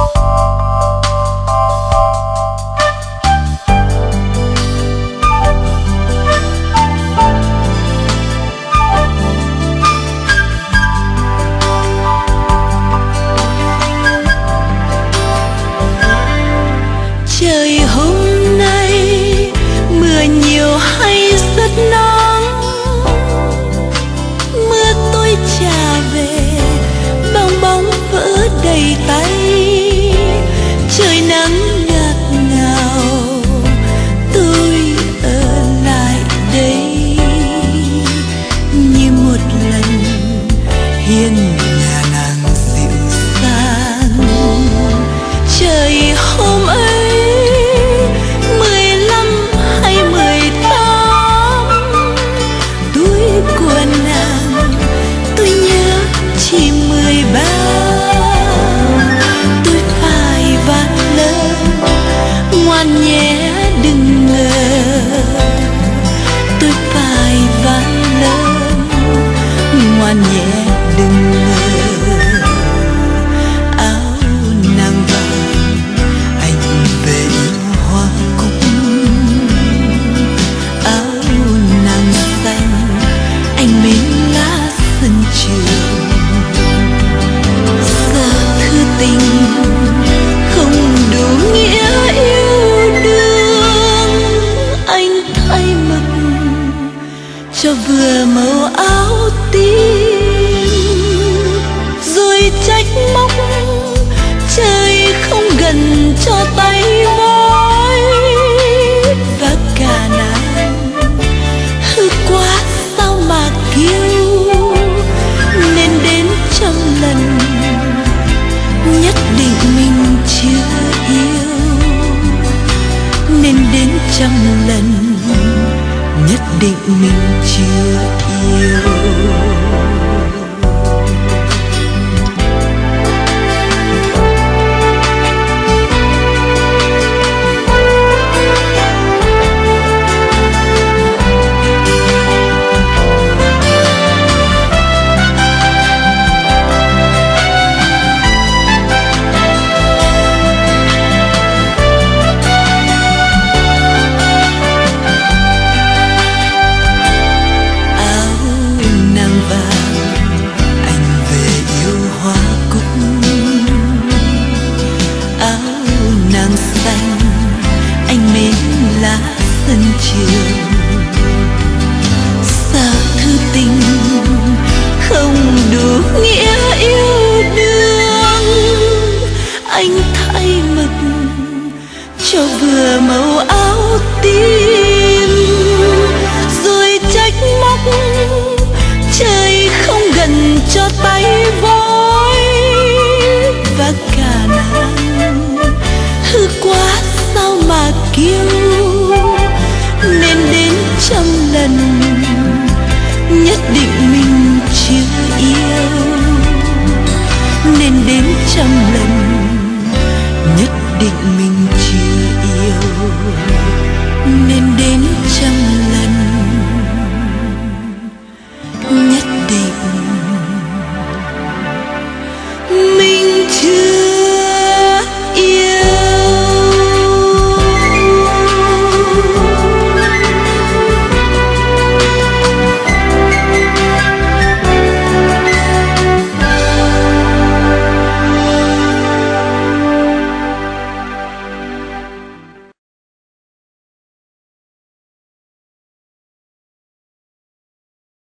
Música nhé, đừng ngờ. Tôi phải ván lớn ngoan nhé, đừng ngờ. Áo nàng vàng, anh về hoa cúc. Áo nàng xanh, anh mến lá sân trường. Sao thư tình cho vừa màu áo tím. Rồi trách móc, trời không gần cho tay môi và cả nàng, hư quá sao mà kêu nên đến trăm lần, nhất định mình chưa yêu nên đến trăm lần định mình chưa yêu lá sân trường. Xa thư tình không đủ nghĩa trăm lần nhất định